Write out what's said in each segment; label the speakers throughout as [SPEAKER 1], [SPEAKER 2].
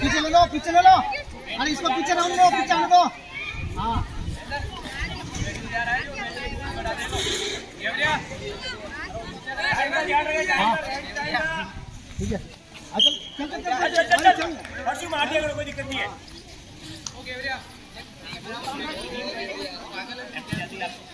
[SPEAKER 1] पीछे ले लो पीछे ले लो अरे इसको पीछे रहने दो पीछे आने दो हाँ हाँ ठीक है अच्छा चल चल चल चल चल चल
[SPEAKER 2] हर्षू मार दिया करो कोई दिक्कत नहीं है
[SPEAKER 1] ओके
[SPEAKER 2] अच्छा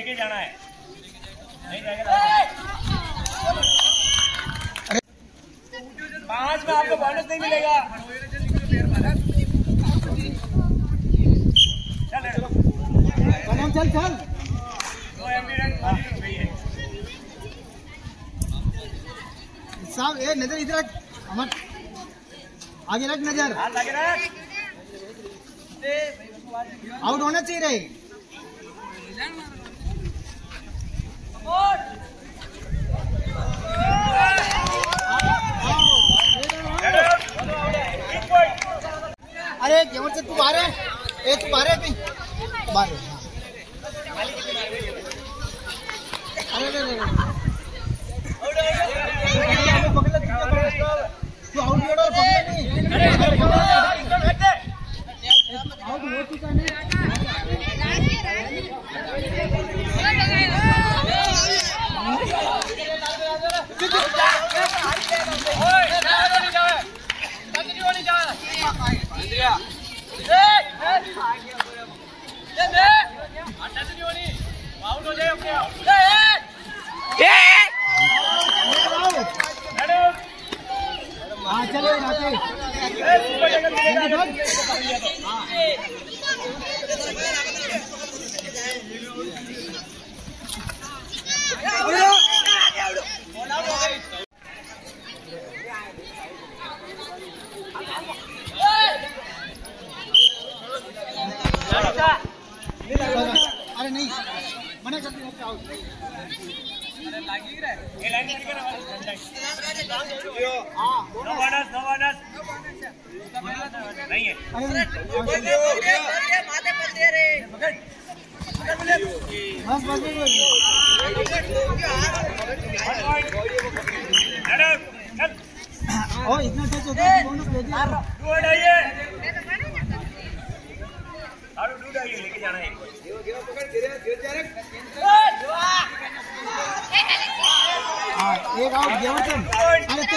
[SPEAKER 2] लेके जाना है। नहीं जाएगा पाँच में आपको बोनस नहीं मिलेगा। चल
[SPEAKER 1] चल। चल साहब ए नज़र इधर रख। अमर आगे रख नज़र।
[SPEAKER 2] रख।
[SPEAKER 1] आउट होना चाहिए। अरे गेवट से तू बाहर है ए तू बाहर है अभी बाहर है, हाँ। अरे अरे तू है? तू हो है। आउट हो चुका नहीं
[SPEAKER 2] आउट हो जाए अपने आप
[SPEAKER 1] हाँ चलो अरे नहीं। मना कर दिया हाँ
[SPEAKER 2] नो बोनस नो बोनस नहीं है।
[SPEAKER 1] अरे
[SPEAKER 2] चल
[SPEAKER 1] ओ इतना टच होता है बोनस ले दिया
[SPEAKER 2] टू हटाइए आड़ू टू हटाइए लेके जाना है
[SPEAKER 1] हाँ एक आउट गेवटन अरे तो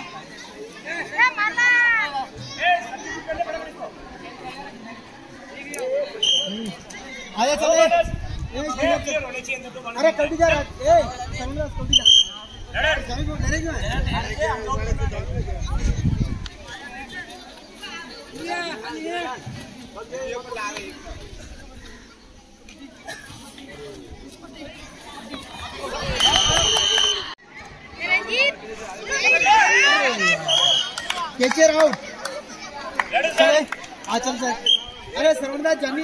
[SPEAKER 2] चल चल। तो
[SPEAKER 1] अरे कल्टी जा रहा है? कल्टी जा कैचर आउट चले।
[SPEAKER 2] सर
[SPEAKER 1] अरे सरवणदास जानी।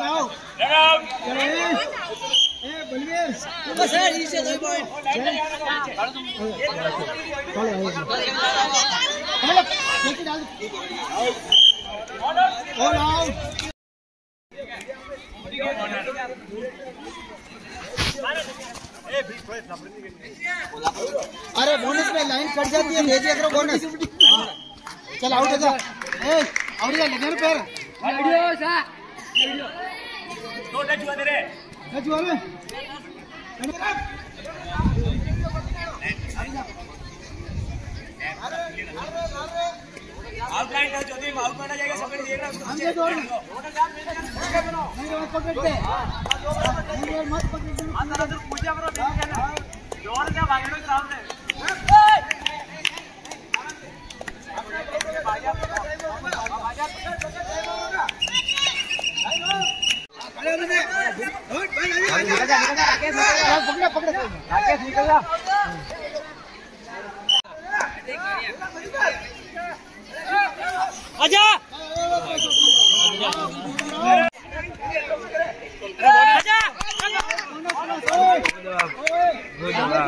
[SPEAKER 2] आउट है।
[SPEAKER 1] ए
[SPEAKER 3] है। नीचे दो पॉइंट
[SPEAKER 1] चलो चलो नीचे डाल और आउट अरे बोनस में लाइन कट जाती है भेजिए करो बोनस चल आउट हो जा। ए आउट जा लगे पैर
[SPEAKER 2] दो टच हुआ तेरे
[SPEAKER 1] ना जुआ में
[SPEAKER 2] आउटलाइन टच होती है। आउट माना जाएगा सबके देखना उसको
[SPEAKER 1] हमसे दौड़ नहीं मत पकड़ते नहीं मत पकड़ते पकड़ा
[SPEAKER 3] आजा।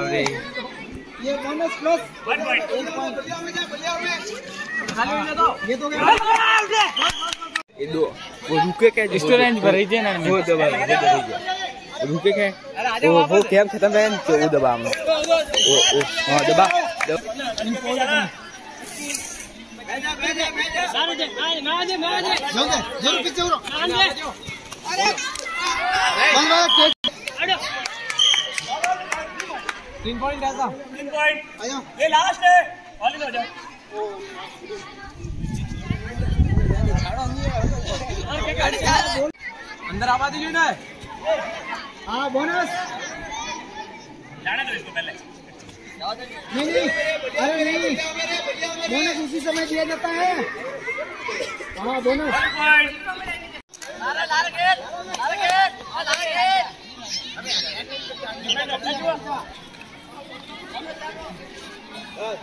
[SPEAKER 1] ये बोनस प्लस
[SPEAKER 2] वन पॉइंट
[SPEAKER 1] एक पॉइंट ये तो
[SPEAKER 4] itu वो रुके क्या?
[SPEAKER 3] रही ना
[SPEAKER 4] वो रुके क्या? वो वो गेम खत्म है तो वो दबा हम वो वो हाँ दबा
[SPEAKER 3] तीन पॉइंट ऐसा
[SPEAKER 2] तीन पॉइंट ये लास्ट है ऑल हो जाओ
[SPEAKER 3] अंदर आवाज़ ही ना
[SPEAKER 1] हाँ बोनस
[SPEAKER 2] जाने दो इसको पहले।
[SPEAKER 1] नहीं नहीं। अरे नहीं बोनस उसी समय दिया जाता है। हाँ बोनस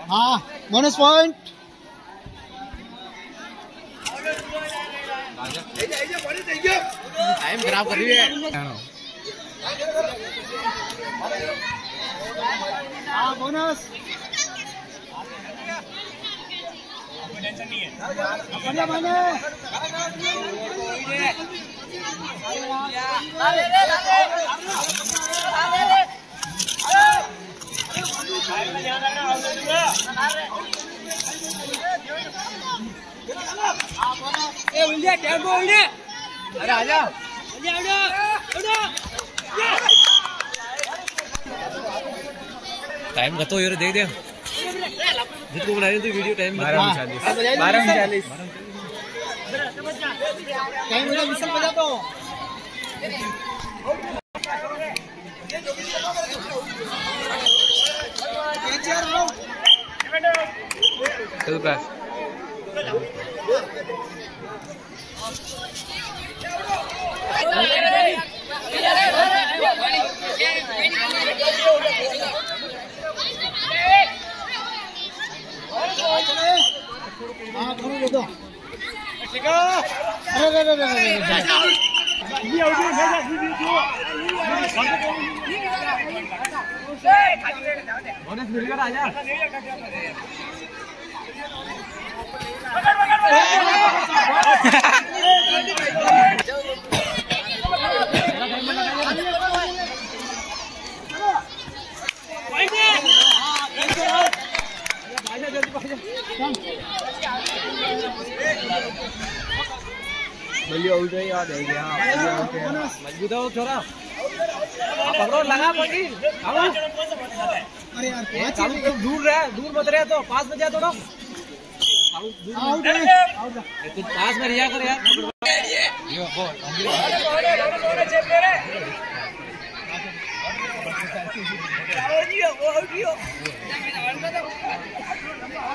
[SPEAKER 1] हाँ बोनस पॉइंट
[SPEAKER 3] टाइम खराब कर रही है।
[SPEAKER 1] हाँ बोनस
[SPEAKER 2] कोई टेंशन नहीं है
[SPEAKER 1] बढ़िया। मैंने
[SPEAKER 3] ए उल्टे टेंपो उल्टे अरे आजा उल्टे उल्टे टाइम कतो यार देख दे जितको बना रही थी वीडियो टाइम
[SPEAKER 1] हाँ।
[SPEAKER 3] बारह चालीस
[SPEAKER 1] टाइम बजा दो कैच यार लो
[SPEAKER 3] चल का
[SPEAKER 1] हाँ थोड़ी दे दो अरे अरे अरे अरे अरे
[SPEAKER 3] बोनस मिल गया आजा
[SPEAKER 4] बल्ली आउट है याद है
[SPEAKER 3] मज़बूत हो छोरा। पकड़ो लगा पकड़ी
[SPEAKER 1] अरे यार
[SPEAKER 3] तो दूर रहे दूर मत रहे तो पास में थोड़ा। तू पास में रिया कर यार। यो बोल
[SPEAKER 1] हाँ हो गया हो गया हो गया हो गया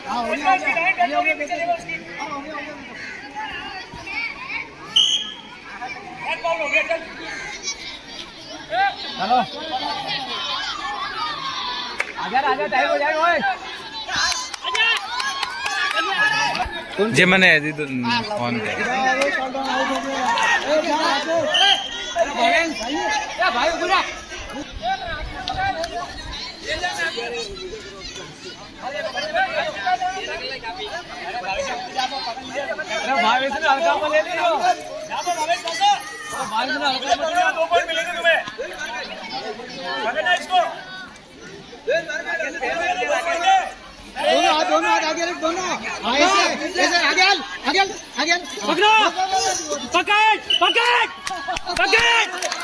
[SPEAKER 1] हाँ हो गया हो गया
[SPEAKER 2] हो गया चल
[SPEAKER 3] आजा आजा टाइम हो जाएगा ओए।
[SPEAKER 5] जे मैंने
[SPEAKER 1] जा आगे अरे भाई भाई अरे इसने हल्का में ले लियो भाई इसने हल्का में
[SPEAKER 3] दो पॉइंट मिलेंगे तुम्हें। पकड़ना इसको।
[SPEAKER 1] दोनों हाथ दोनों हाथ आगे रख दोनों हाँ, ऐसे ऐसे आगे आगे आगे
[SPEAKER 3] पकड़ो। पकड़ पकड़ पकड़।